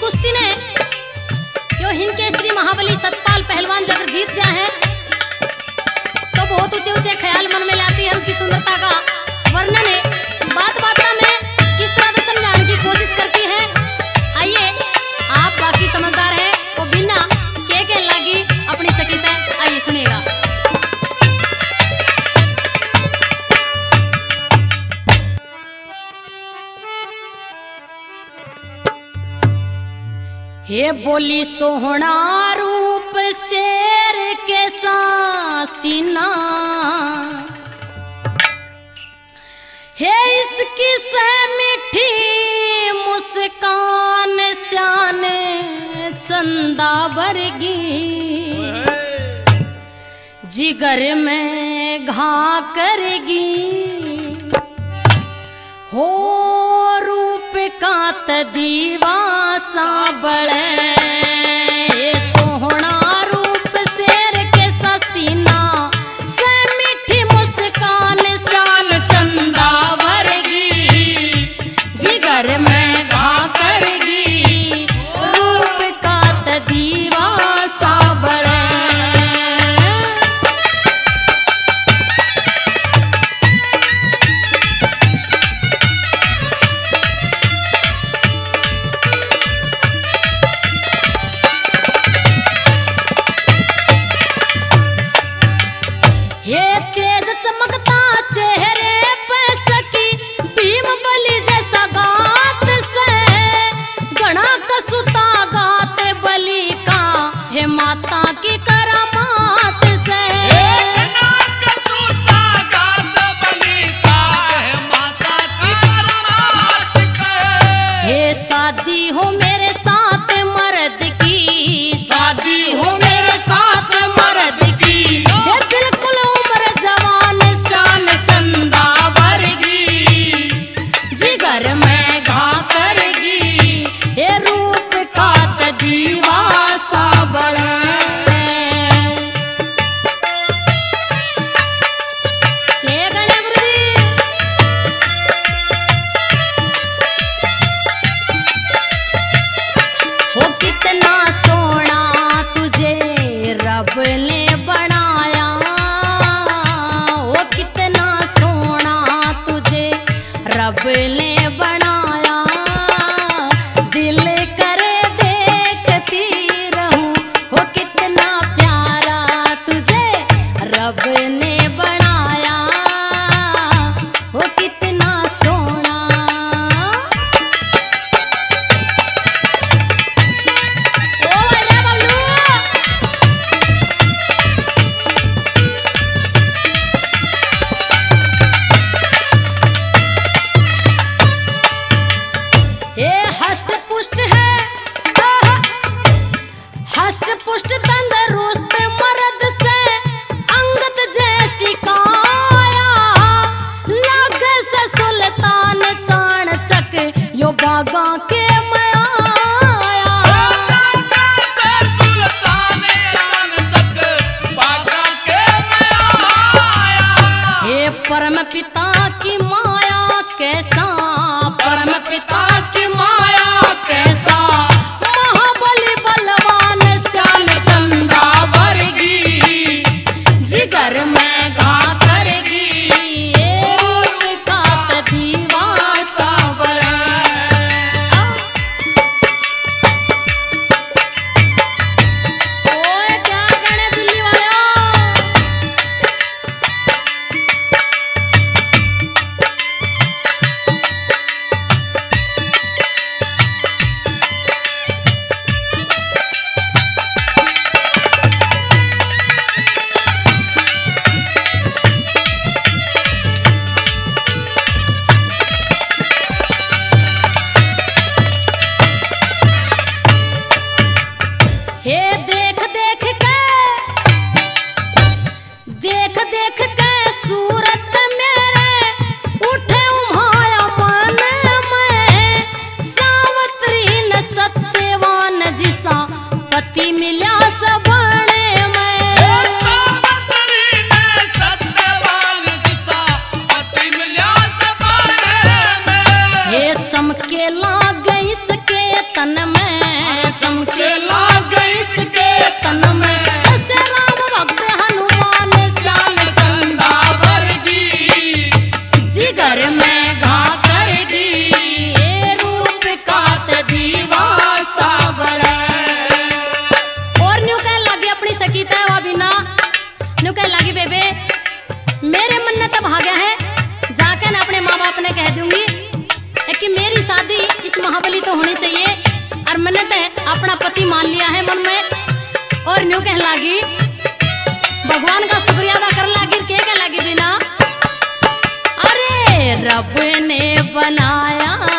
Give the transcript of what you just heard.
कुश्ती ने। जो हिंद के श्री महाबली सतपाल पहलवान जो हे बोली सोहना रूप शेर के सासीना। हे इसकी से मीठी मुस्कान श्यान चंदा बरगी। जिगर में घा करगी। हो रूप का दीवा परम पिता की माया कैसा? परम पिता की शादी महाबली तो होनी चाहिए। और मैंने तो अपना पति मान लिया है मन में। और न्यू कह लगी, भगवान का शुक्रिया अदा कर लगी, के कह लगी बिना अरे रब ने बनाया